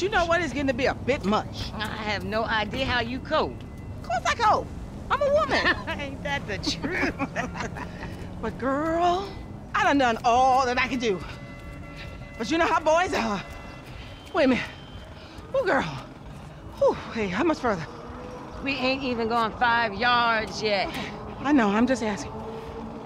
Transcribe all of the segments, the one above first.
But you know what? It's getting to be a bit much. I have no idea how you cope. Of course I cope. I'm a woman. Ain't that the truth? but girl, I done done all that I can do. But you know how boys are. Wait a minute. Oh, girl. Whew, hey, how much further? we ain't even gone five yards yet. I know, I'm just asking.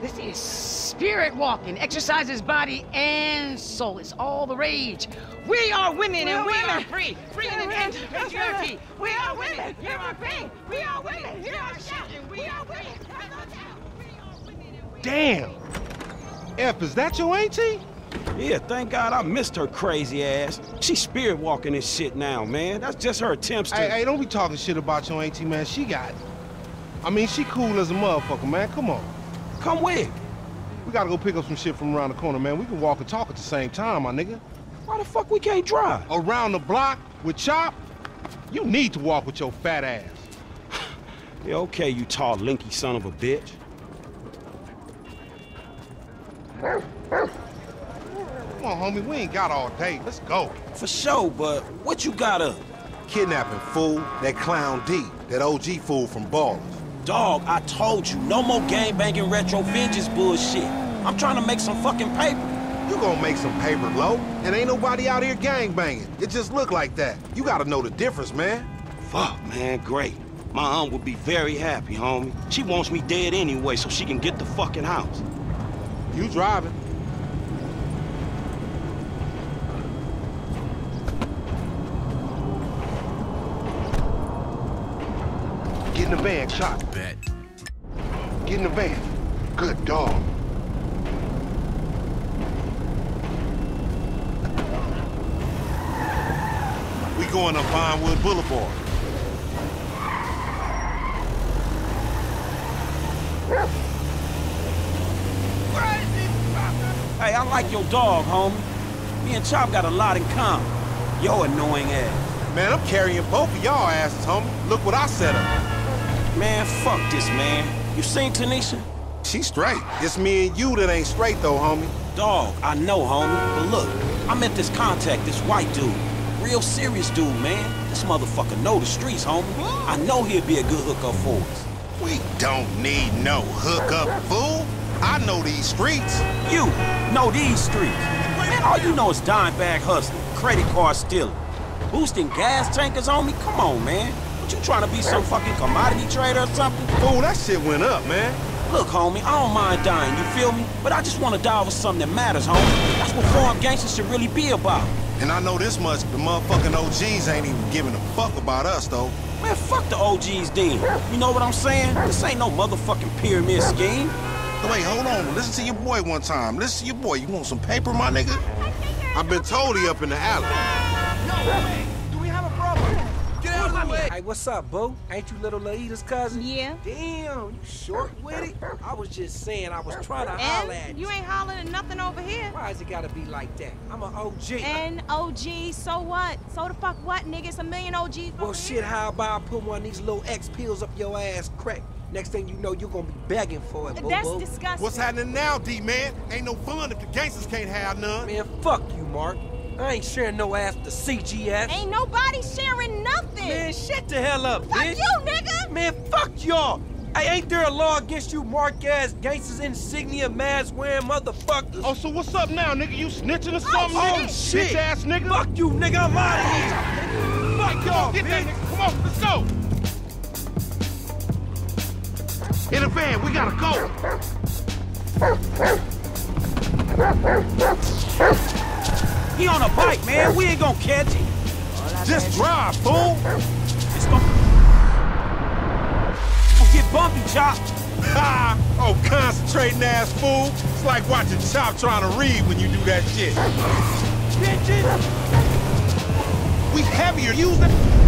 This is spirit walking. Exercises body and soul. It's all the rage. We are women We and are we women. are free. Free in the Women. name of That's patriarchy. right. We are women. You are free. We are women. You are shouting. We are women. Damn. F, is that your auntie? Yeah, thank God I missed her crazy ass. She's spirit walking this shit now, man. That's just her attempts to. Hey, hey, don't be talking shit about your auntie, man. She got it. I mean, she cool as a motherfucker, man. Come on. Come with. We gotta go pick up some shit from around the corner, man. We can walk and talk at the same time, my nigga. Why the fuck we can't drive? Around the block with Chop? You need to walk with your fat ass. Yeah, okay, you tall, linky son of a bitch. Come on, homie. We ain't got all day. Let's go. For sure, but what you got up? Kidnapping, fool. That clown D. That OG fool from Ballas. Dog, I told you, no more gang banging retro vengeance bullshit. I'm trying to make some fucking paper. You gonna make some paper, low? And ain't nobody out here gang banging. It just look like that. You gotta know the difference, man. Fuck, man, great. My aunt would be very happy, homie. She wants me dead anyway so she can get the fucking house. You driving. In the van, Chop. Bet. Get in the van. Good dog. We going up Vinewood Boulevard. Hey, I like your dog, homie. Me and Chop got a lot in common. Yo annoying ass. Man, I'm carrying both of y'all asses, homie. Look what I set up. Man, fuck this, man. You seen Tanisha? She straight. It's me and you that ain't straight, though, homie. Dog, I know, homie. But look, I met this contact, this white dude. Real serious dude, man. This motherfucker know the streets, homie. I know he'd be a good hookup for us. We don't need no hookup, fool. I know these streets. You know these streets. Man, all you know is dime bag hustling, credit card stealing, boosting gas tankers on me. Come on, man. What you trying to be some fucking commodity trader or something? Fool, that shit went up, man. Look, homie, I don't mind dying, you feel me? But I just want to die over something that matters, homie. That's what foreign gangsters should really be about. And I know this much, the motherfucking OGs ain't even giving a fuck about us, though. Man, fuck the OGs then. You know what I'm saying? This ain't no motherfucking pyramid scheme. Wait, hold on. Listen to your boy one time. Listen to your boy. You want some paper, my nigga? I've been told he up in the alley. Do we have a problem? Get out of the way. Hey, what's up, boo? Ain't you little Laida's cousin? Yeah. Damn, you short with it? I was just saying I was trying to holler at you. you ain't hollering at nothing over here. Why is it gotta be like that? I'm an OG. And OG, so what? So the fuck what, nigga? It's a million OGs. well, over shit, here. how about I put one of these little X pills up your ass crack? Next thing you know, you're gonna be begging for it, boo That's disgusting. What's happening now, D-man? Ain't no fun if the gangsters can't have none. Man, fuck you, Mark. I ain't sharing no ass to CGF. Ain't nobody sharing nothing. Man, shut the hell up, fuck bitch. you, nigga. Man, fuck y'all. Hey, ain't there a law against you mark-ass gangsters insignia mask wearing motherfuckers? Oh, so what's up now, nigga? You snitching or oh, something, Oh, nigga? shit. Bitch ass nigga. Fuck you, nigga. I'm out of here. Fuck y'all, Get that nigga. Come on, let's go. In the van, we gotta go. He on a bike, man. We ain't gonna catch him. Just drive, fool. It's gonna, gonna get bumpy, Chop. Ha! Oh, concentrating ass fool. It's like watching Chop trying to read when you do that shit. Bitches. We heavier, use.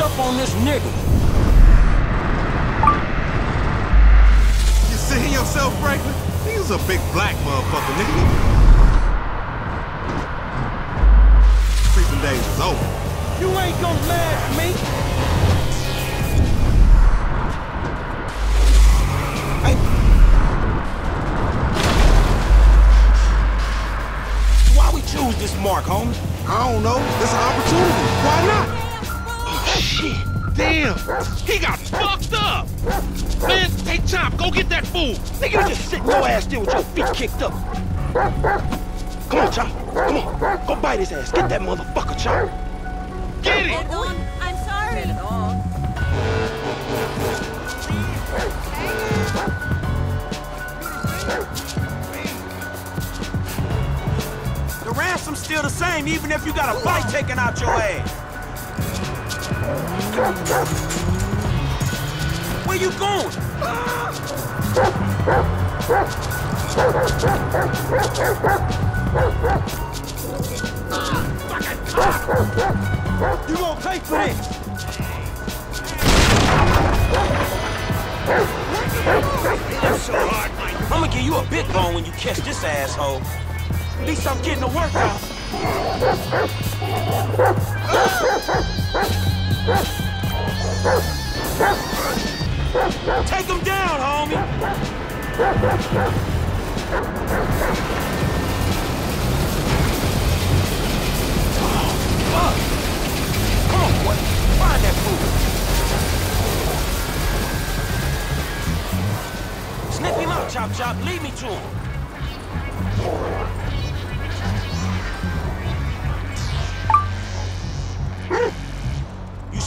Up on this nigga. seeing yourself, Franklin? He was a big black motherfucker, nigga. Creeping days is over. You ain't gonna laugh me. Why we choose this mark, homie? I don't know. It's an opportunity. Why not? Shit, damn. He got fucked up. Man, hey, Chop, go get that fool. Nigga, you just sitting your ass there with your feet kicked up. Come on, Chop. Come on. Go bite his ass. Get that motherfucker, Chop. Get him. I'm sorry. The ransom's still the same, even if you got a bite taken out your ass. Where you going? You gonna pay for this. I'm gonna give you a big bone when you catch this asshole. At least I'm getting a workout. Take him down, homie. Oh, oh, fool. Snip him out, Chop Chop. Lead me to him.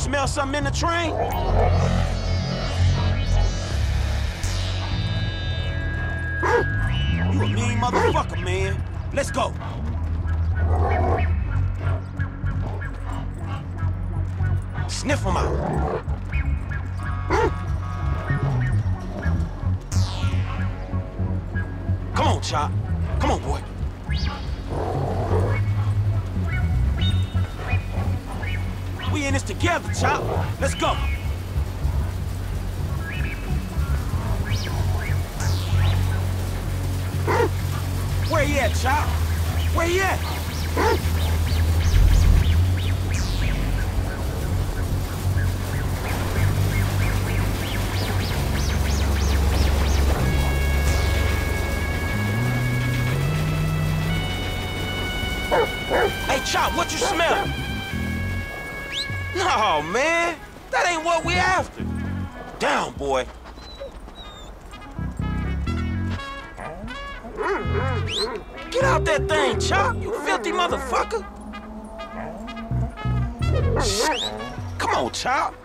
Smell something in the train? You a mean motherfucker, man. Let's go. Sniff him out. Come on, Chop. Come on, boy. In this together, Chop. Let's go. Where you at, Chop? Where you at? Hey, Chop, what you smell? No, man. That ain't what we after. Down, boy. Get out that thing, Chop, you filthy motherfucker. Shit. Come on, Chop.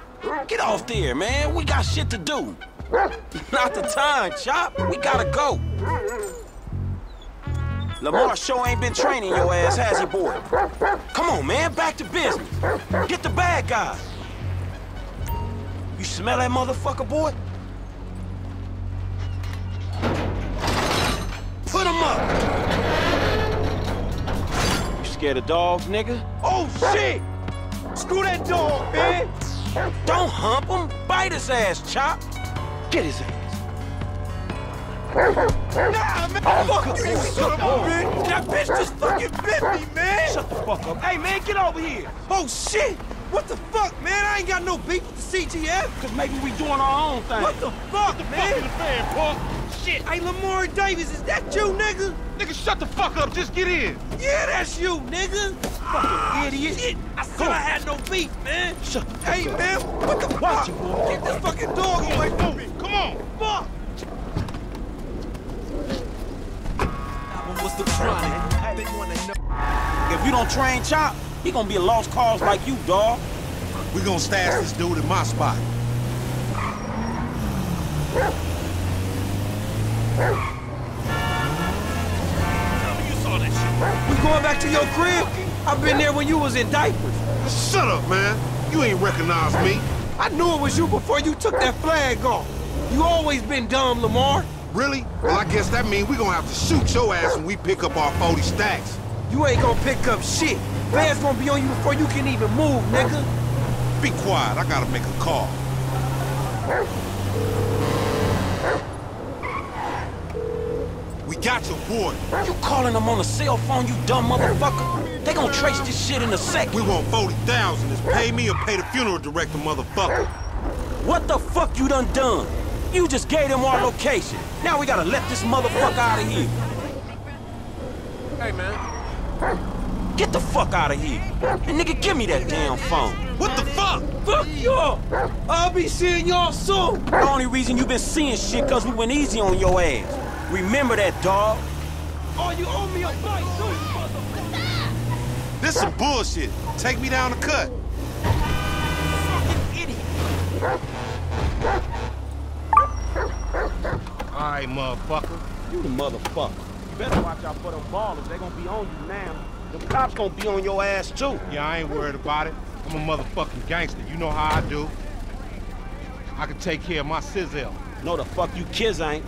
Get off there, man. We got shit to do. Not the time, Chop. We gotta go. Lamar sure ain't been training your ass, has he, boy? Come on, man. Back to business. Get the bad guy. You smell that motherfucker, boy? Put him up. You scared of dogs, nigga? Oh shit! Screw that dog, man. Don't hump him. Bite his ass, Chop. Get his ass. Nah, man. Fuck you, you son of a bitch. That bitch just fucking bit me, man. Shut the fuck up. Hey, man, get over here. Oh shit! What the fuck, man? I ain't got no beef with the CGF. Cause maybe we doing our own thing. What the fuck, man? Fuck the fan, punk. Shit. Hey, Lamar Davis, is that you, nigga? Nigga, shut the fuck up. Just get in. Yeah, that's you, nigga. Fucking idiot. Shit, I said I had no beef, man. Shut the fuck Hey, up. man, what the Watch fuck? it, boy. Get this fucking dog away from me. Come on. Fuck. If you don't train Chop, he gonna be a lost cause like you, dog. We gonna stash this dude in my spot. Tell you saw that shit. We going back to your crib? I've been there when you was in diapers. Shut up, man. You ain't recognize me. I knew it was you before you took that flag off. You always been dumb, Lamar. Really? Well, I guess that means we're gonna have to shoot your ass when we pick up our 40 stacks. You ain't gonna pick up shit. Fans gonna be on you before you can even move, nigga. Be quiet, I gotta make a call. We got your boy. You calling them on a cell phone, you dumb motherfucker? They gonna trace this shit in a second. We want 40,000. Is pay me or pay the funeral director, motherfucker. What the fuck you done done? You just gave them our location. Now we gotta let this motherfucker out of here. Hey, man. Get the fuck out of here. And nigga, give me that damn phone. What the fuck? Fuck y'all. I'll be seeing y'all soon. The only reason you been seeing shit cause we went easy on your ass. Remember that, dog. Oh, you owe me a fight, too, motherfucker. This some bullshit. Take me down the cut. All right, motherfucker. You the motherfucker. You better watch out for them Ballas. They gonna be on you now. The cops gonna be on your ass too. Yeah, I ain't worried about it. I'm a motherfucking gangster. You know how I do. I can take care of my sizzle. No, the fuck you kids ain't.